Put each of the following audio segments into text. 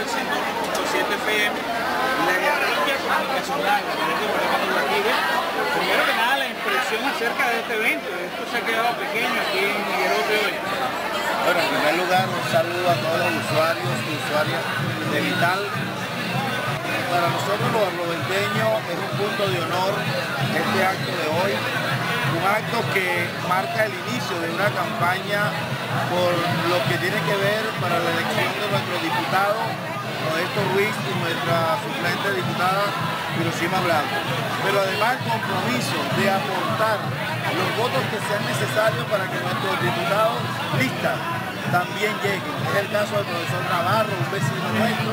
Dial 101.7 FM, la guerrilla comunicacional, la guerrilla pues, Primero que nada, la impresión acerca de este evento, esto se ha quedado pequeño aquí en Miguel de hoy. Bueno, en primer lugar, un saludo a todos los usuarios y usuarias de Vital. Para nosotros los arloventeños es un punto de honor este acto de hoy, un acto que marca el inicio de una campaña por lo que tiene que ver para la elección de nuestro diputado Modesto Ruiz y nuestra suplente diputada Hiroshima Blanco. Pero además compromiso de aportar los votos que sean necesarios para que nuestros diputados listas también lleguen. Es el caso del profesor Navarro, un vecino nuestro,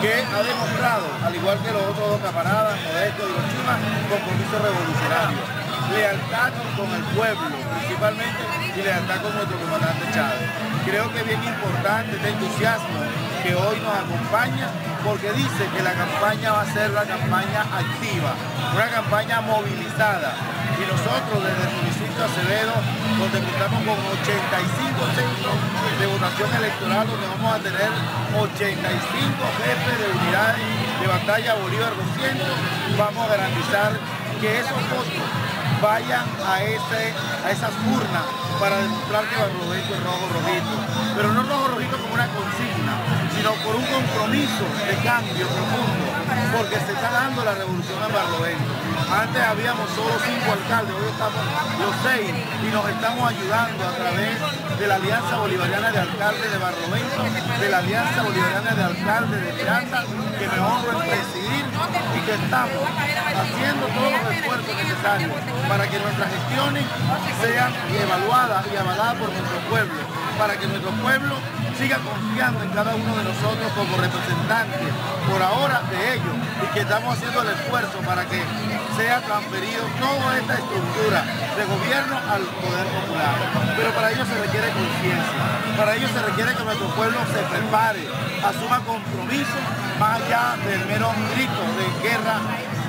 que ha demostrado, al igual que los otros dos camaradas, Modesto y Hiroshima, compromiso revolucionario. Lealtad con el pueblo, principalmente, y lealtad con nuestro comandante Chávez. Creo que es bien importante este entusiasmo que hoy nos acompaña porque dice que la campaña va a ser la campaña activa, una campaña movilizada. Y nosotros desde el municipio Acevedo, donde contamos con 85 centros de votación electoral, donde vamos a tener 85 jefes de unidades de batalla Bolívar 200, vamos a garantizar que esos votos vayan a, ese, a esas urnas para demostrar que Barlovento es rojo rojito. Pero no por un compromiso de cambio profundo, porque se está dando la revolución en Barlovento. Antes habíamos solo cinco alcaldes, hoy estamos los seis y nos estamos ayudando a través de la Alianza Bolivariana de Alcaldes de Barlovento, de la Alianza Bolivariana de Alcaldes de Miranda, que me honro en presidir y que estamos haciendo todos los esfuerzos necesarios para que nuestras gestiones sean evaluadas y avaladas por nuestro pueblo, para que nuestro pueblo siga confiando en cada uno de nosotros como representantes por ahora de ellos y que estamos haciendo el esfuerzo para que sea transferido toda esta estructura de gobierno al poder popular. Pero para ello se requiere conciencia, para ello se requiere que nuestro pueblo se prepare, asuma compromiso más allá del mero grito de guerra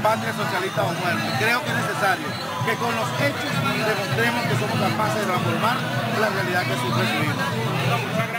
patria socialista o muerte. Creo que es necesario que con los hechos demostremos que somos capaces de transformar la realidad que sufre su